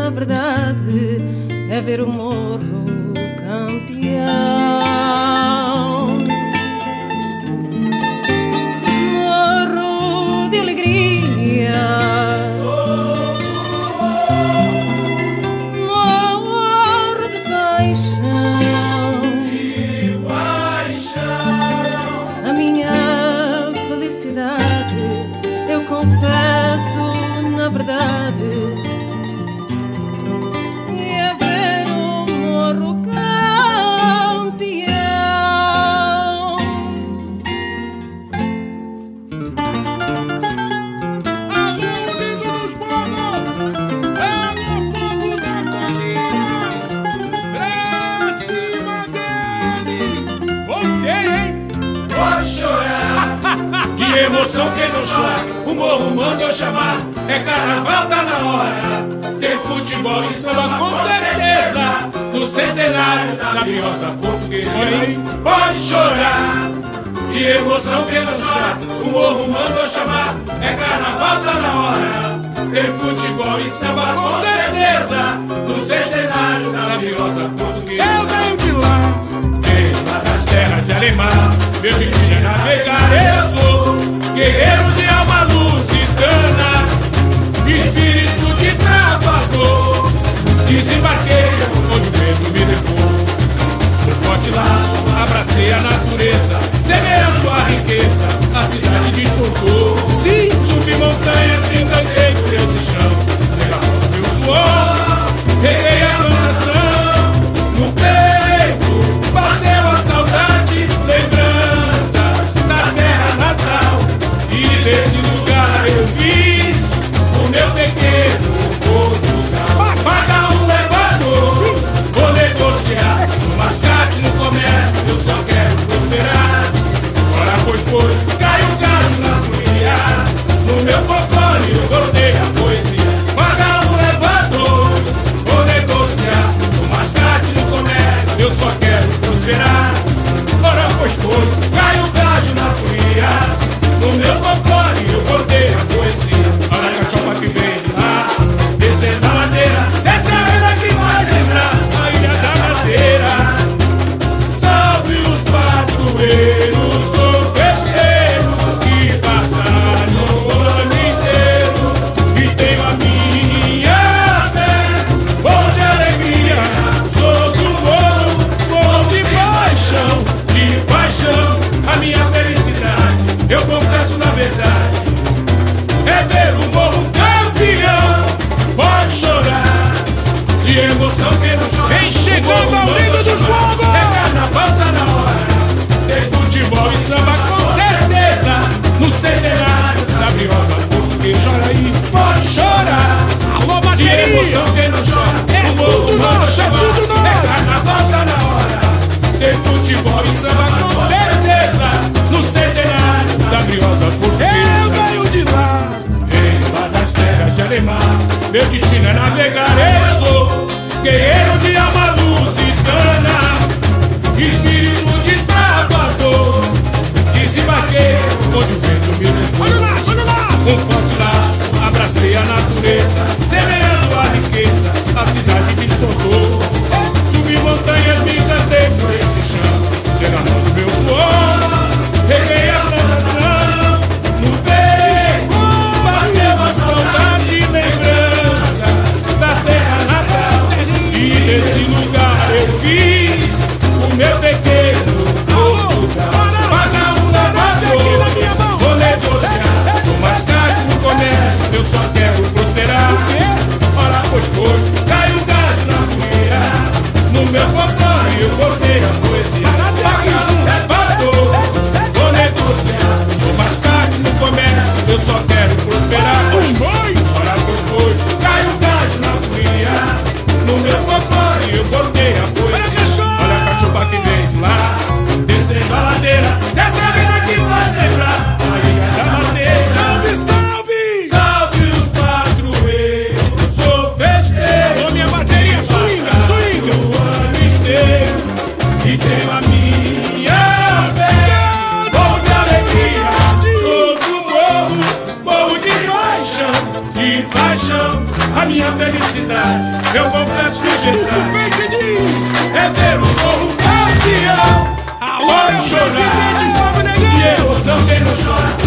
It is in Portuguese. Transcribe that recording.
na verdade é ver o morro campeão. Emoção que não chora, o morro manda eu chamar. É carnaval, tá na hora. Tem futebol e samba, com certeza. No centenário da briosa portuguesa. Pode chorar. De emoção que não chora, o morro manda eu chamar. É carnaval, tá na hora. Tem futebol e samba, com certeza. No centenário da briosa portuguesa. Eu venho de lá. venho lá das terras de alemão, Meu destino é navegar. Ei. abrace a natureza. remember que e paixão, a minha felicidade. Eu confesso que jeito é ver o morro campeão. Pode chorar, que emoção, também não chora.